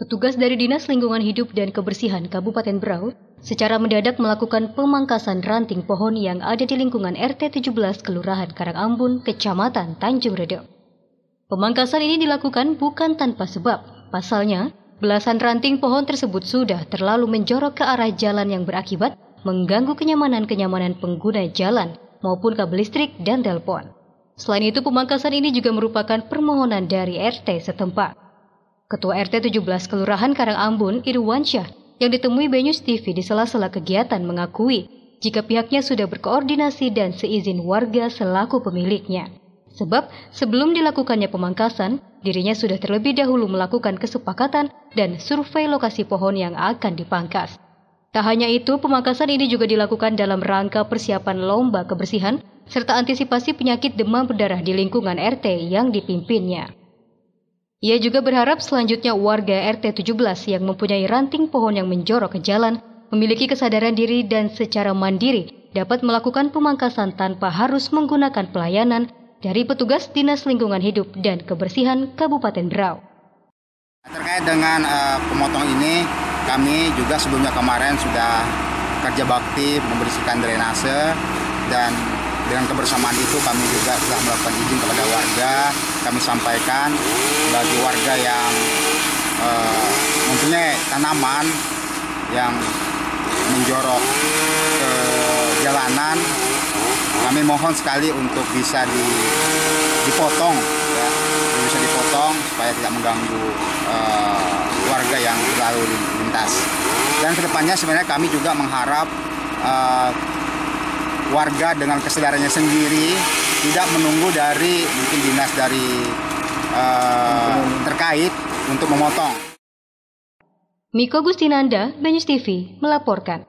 Petugas dari Dinas Lingkungan Hidup dan Kebersihan Kabupaten Berau secara mendadak melakukan pemangkasan ranting pohon yang ada di lingkungan RT 17 Kelurahan Karangambun, Kecamatan Tanjung Redep. Pemangkasan ini dilakukan bukan tanpa sebab. Pasalnya, belasan ranting pohon tersebut sudah terlalu menjorok ke arah jalan yang berakibat mengganggu kenyamanan-kenyamanan pengguna jalan maupun kabel listrik dan telepon. Selain itu, pemangkasan ini juga merupakan permohonan dari RT setempat. Ketua RT 17 Kelurahan Karangambun, Irwansyah, yang ditemui Benyus TV di sela-sela kegiatan mengakui jika pihaknya sudah berkoordinasi dan seizin warga selaku pemiliknya. Sebab sebelum dilakukannya pemangkasan, dirinya sudah terlebih dahulu melakukan kesepakatan dan survei lokasi pohon yang akan dipangkas. Tak hanya itu, pemangkasan ini juga dilakukan dalam rangka persiapan lomba kebersihan serta antisipasi penyakit demam berdarah di lingkungan RT yang dipimpinnya. Ia juga berharap selanjutnya warga RT 17 yang mempunyai ranting pohon yang menjorok ke jalan memiliki kesadaran diri dan secara mandiri dapat melakukan pemangkasan tanpa harus menggunakan pelayanan dari petugas Dinas Lingkungan Hidup dan Kebersihan Kabupaten Berau. Terkait dengan uh, pemotong ini, kami juga sebelumnya kemarin sudah kerja bakti membersihkan drainase dan dengan kebersamaan itu kami juga telah melakukan izin kepada warga. Kami sampaikan bagi warga yang uh, mempunyai tanaman yang menjorok ke jalanan, kami mohon sekali untuk bisa di, dipotong, ya, bisa dipotong supaya tidak mengganggu uh, warga yang berlalu lintas. Dan ke depannya sebenarnya kami juga mengharap uh, warga dengan kesadarannya sendiri tidak menunggu dari mungkin dinas dari uh, terkait untuk memotong. Miko Gustinanda, Benyus TV, melaporkan.